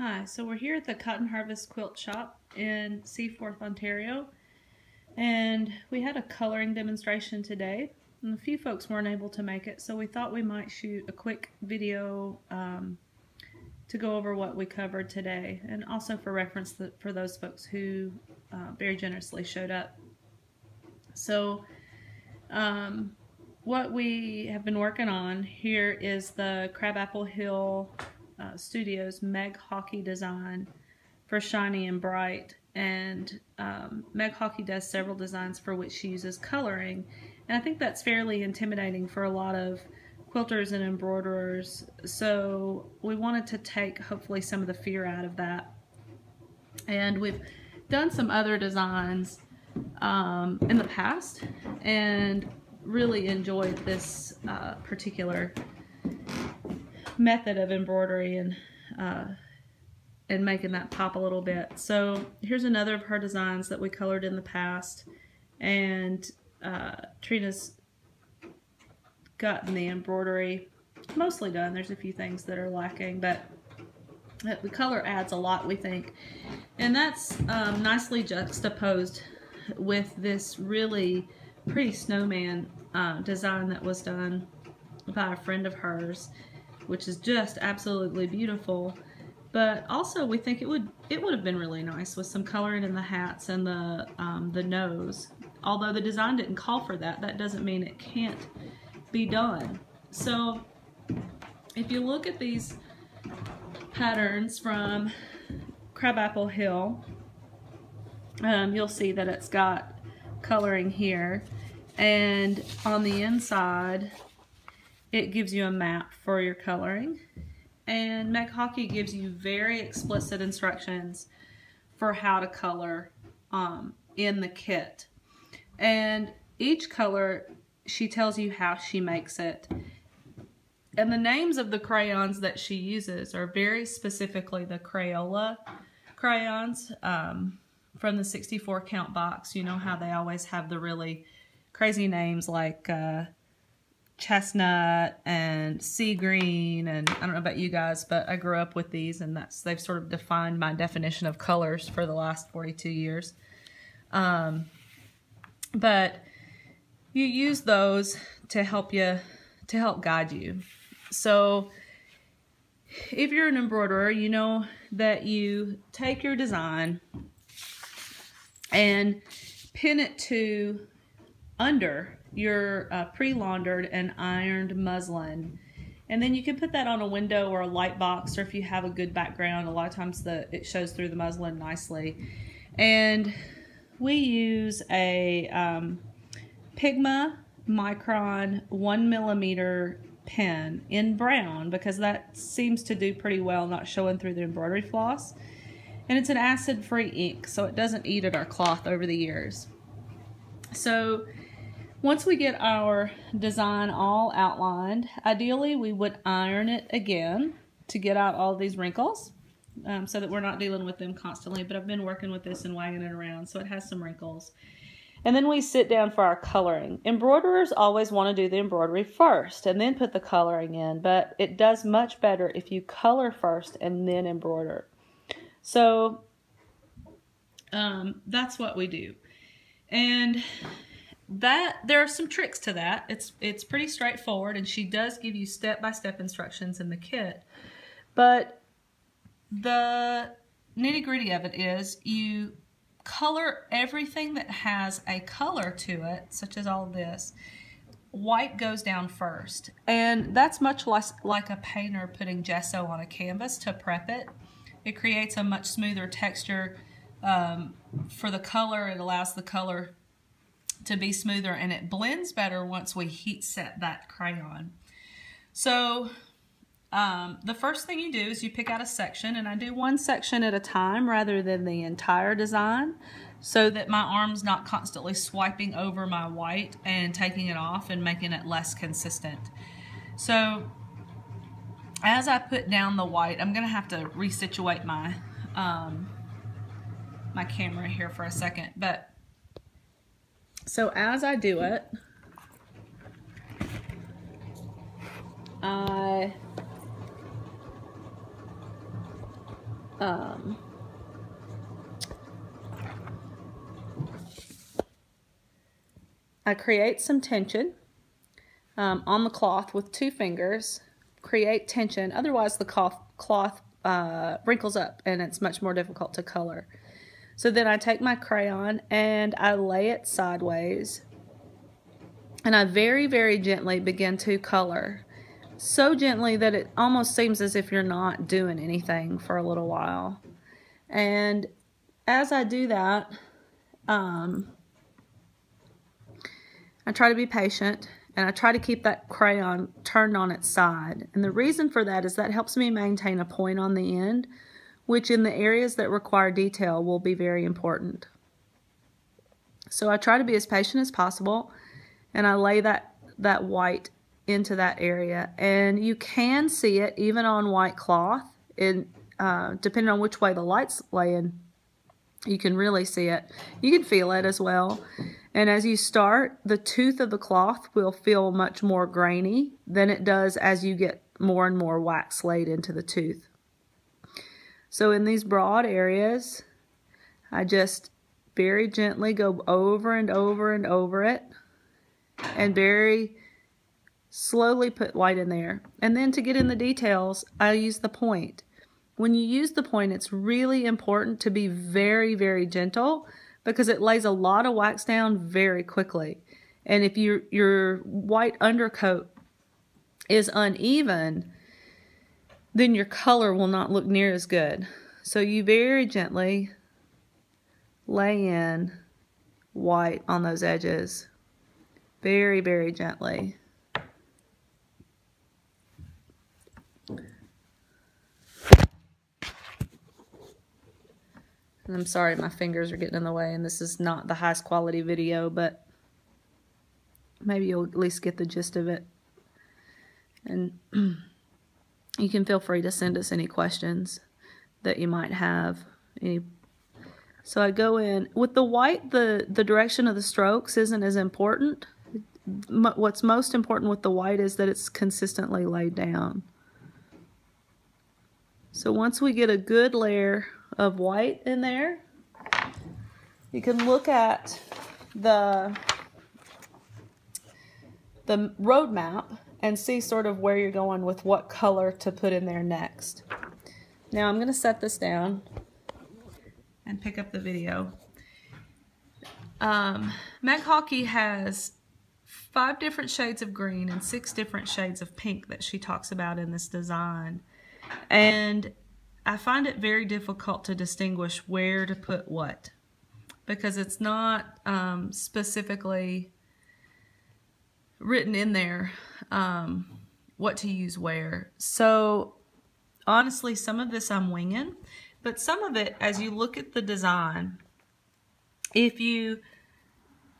Hi, so we're here at the Cotton Harvest Quilt Shop in Seaforth, Ontario, and we had a coloring demonstration today, and a few folks weren't able to make it, so we thought we might shoot a quick video um, to go over what we covered today, and also for reference for those folks who uh, very generously showed up. So, um, what we have been working on here is the Crabapple Hill uh, Studios Meg Hawkey design for Shiny and Bright. And um, Meg Hawkey does several designs for which she uses coloring. And I think that's fairly intimidating for a lot of quilters and embroiderers. So we wanted to take hopefully some of the fear out of that. And we've done some other designs um, in the past and really enjoyed this uh, particular method of embroidery and uh, and making that pop a little bit. So here's another of her designs that we colored in the past and uh, Trina's gotten the embroidery mostly done. There's a few things that are lacking, but the color adds a lot, we think. And that's um, nicely juxtaposed with this really pretty snowman uh, design that was done by a friend of hers which is just absolutely beautiful. But also, we think it would it would have been really nice with some coloring in the hats and the um, the nose. Although the design didn't call for that, that doesn't mean it can't be done. So, if you look at these patterns from Crabapple Hill, um, you'll see that it's got coloring here. And on the inside, it gives you a map for your coloring. And Meg Hawkey gives you very explicit instructions for how to color um, in the kit. And each color, she tells you how she makes it. And the names of the crayons that she uses are very specifically the Crayola crayons um, from the 64 count box. You know how they always have the really crazy names like uh, chestnut and sea green and I don't know about you guys but I grew up with these and that's they've sort of defined my definition of colors for the last 42 years. Um, but you use those to help you to help guide you. So if you're an embroiderer you know that you take your design and pin it to under your uh, pre-laundered and ironed muslin. And then you can put that on a window or a light box, or if you have a good background, a lot of times the it shows through the muslin nicely. And we use a um, Pigma Micron one millimeter pen in brown because that seems to do pretty well, not showing through the embroidery floss. And it's an acid-free ink, so it doesn't eat at our cloth over the years. So once we get our design all outlined, ideally we would iron it again to get out all these wrinkles um, so that we're not dealing with them constantly. But I've been working with this and wagging it around, so it has some wrinkles. And then we sit down for our coloring. Embroiderers always want to do the embroidery first and then put the coloring in, but it does much better if you color first and then embroider. So um, that's what we do. And that there are some tricks to that. It's it's pretty straightforward, and she does give you step by step instructions in the kit. But the nitty gritty of it is you color everything that has a color to it, such as all this. White goes down first, and that's much less like a painter putting gesso on a canvas to prep it. It creates a much smoother texture um, for the color. It allows the color to be smoother and it blends better once we heat set that crayon. So um, the first thing you do is you pick out a section and I do one section at a time rather than the entire design so that my arm's not constantly swiping over my white and taking it off and making it less consistent. So as I put down the white, I'm to have to resituate my um, my camera here for a second, but so as I do it, I um, I create some tension um, on the cloth with two fingers, create tension. Otherwise, the cloth, cloth uh, wrinkles up and it's much more difficult to color. So then I take my crayon and I lay it sideways and I very, very gently begin to color. So gently that it almost seems as if you're not doing anything for a little while. And as I do that, um, I try to be patient and I try to keep that crayon turned on its side. And the reason for that is that helps me maintain a point on the end, which in the areas that require detail will be very important. So I try to be as patient as possible and I lay that, that white into that area. And you can see it even on white cloth, in, uh, depending on which way the light's laying, you can really see it. You can feel it as well. And as you start, the tooth of the cloth will feel much more grainy than it does as you get more and more wax laid into the tooth. So in these broad areas, I just very gently go over and over and over it and very slowly put white in there. And then to get in the details, I use the point. When you use the point, it's really important to be very, very gentle because it lays a lot of wax down very quickly. And if your your white undercoat is uneven, then your color will not look near as good. So you very gently lay in white on those edges. Very, very gently. And I'm sorry, my fingers are getting in the way, and this is not the highest quality video, but maybe you'll at least get the gist of it. And you can feel free to send us any questions that you might have. Any so I go in with the white, the, the direction of the strokes isn't as important. What's most important with the white is that it's consistently laid down. So once we get a good layer of white in there. You can look at the the road map and see sort of where you're going with what color to put in there next. Now I'm going to set this down and pick up the video. Um, Meg Hawkey has five different shades of green and six different shades of pink that she talks about in this design. And I find it very difficult to distinguish where to put what because it's not um, specifically written in there um, what to use where. So honestly, some of this I'm winging, but some of it, as you look at the design, if you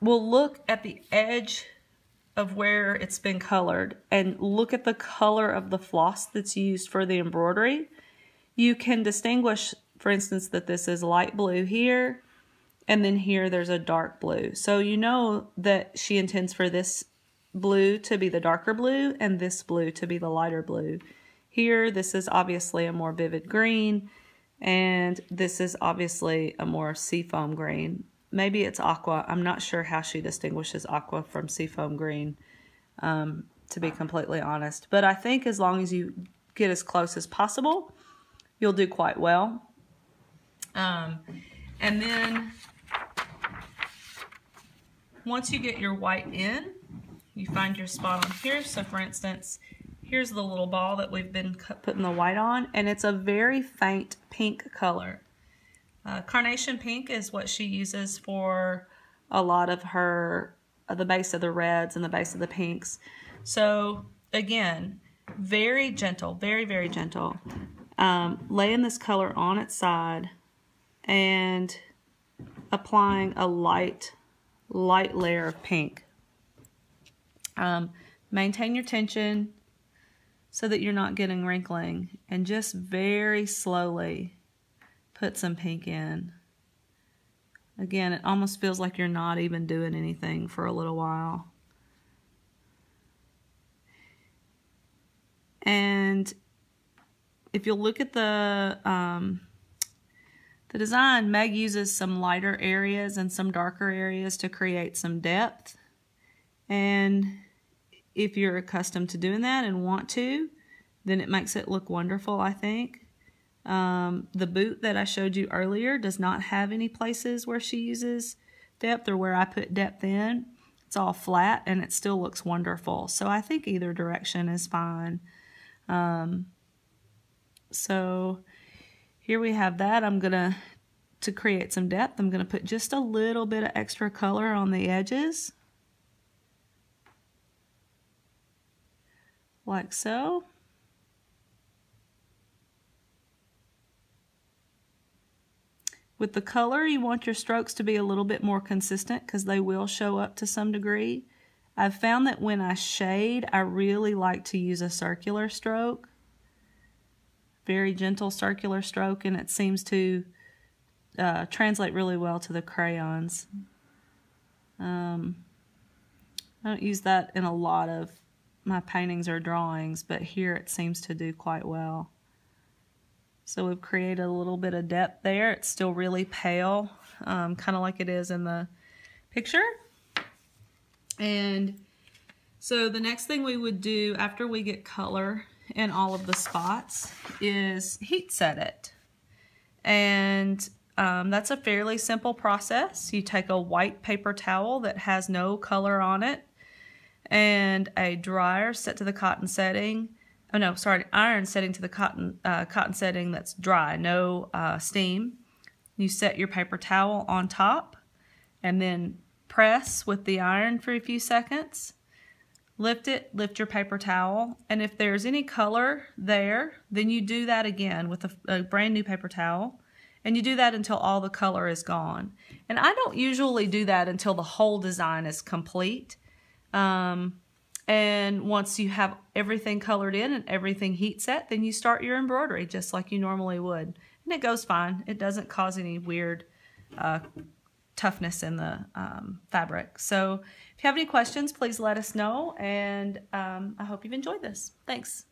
will look at the edge of where it's been colored and look at the color of the floss that's used for the embroidery, you can distinguish, for instance, that this is light blue here, and then here there's a dark blue. So you know that she intends for this blue to be the darker blue and this blue to be the lighter blue. Here, this is obviously a more vivid green, and this is obviously a more seafoam green. Maybe it's aqua. I'm not sure how she distinguishes aqua from seafoam green, um, to be completely honest. But I think as long as you get as close as possible, you'll do quite well. Um, and then once you get your white in, you find your spot on here. So for instance, here's the little ball that we've been putting the white on, and it's a very faint pink color. Uh, carnation pink is what she uses for a lot of her, uh, the base of the reds and the base of the pinks. So again, very gentle, very, very gentle um, laying this color on its side and applying a light, light layer of pink. Um, maintain your tension so that you're not getting wrinkling and just very slowly put some pink in. Again, it almost feels like you're not even doing anything for a little while. And if you'll look at the um, The design, Meg uses some lighter areas and some darker areas to create some depth. And if you're accustomed to doing that and want to, then it makes it look wonderful, I think. Um, the boot that I showed you earlier does not have any places where she uses depth or where I put depth in. It's all flat and it still looks wonderful. So I think either direction is fine. Um, so here we have that. I'm going to, to create some depth, I'm going to put just a little bit of extra color on the edges. Like so. With the color, you want your strokes to be a little bit more consistent because they will show up to some degree. I've found that when I shade, I really like to use a circular stroke. Very gentle circular stroke, and it seems to uh, translate really well to the crayons. Um, I don't use that in a lot of my paintings or drawings, but here it seems to do quite well. So we've created a little bit of depth there. It's still really pale, um, kind of like it is in the picture. And so the next thing we would do after we get color in all of the spots is heat set it. And um, that's a fairly simple process. You take a white paper towel that has no color on it and a dryer set to the cotton setting oh no, sorry, iron setting to the cotton uh, cotton setting that's dry, no uh, steam. You set your paper towel on top and then press with the iron for a few seconds. Lift it, lift your paper towel, and if there's any color there, then you do that again with a, a brand new paper towel. And you do that until all the color is gone. And I don't usually do that until the whole design is complete. Um, and once you have everything colored in and everything heat set, then you start your embroidery just like you normally would. And it goes fine. It doesn't cause any weird uh, toughness in the um, fabric. So if you have any questions, please let us know. And um, I hope you've enjoyed this. Thanks.